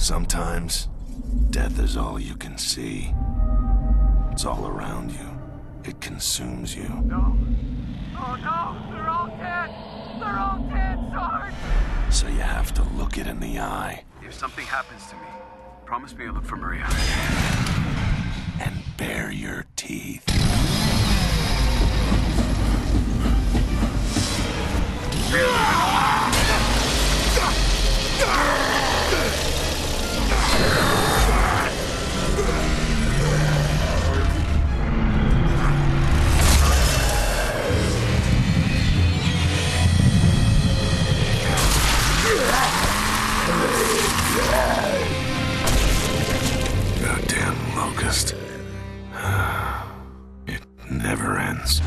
Sometimes, death is all you can see. It's all around you. It consumes you. No. Oh no! They're all dead! They're all dead, Sarge! So you have to look it in the eye If something happens to me, promise me you'll look for Maria. Goddamn locust. It never ends.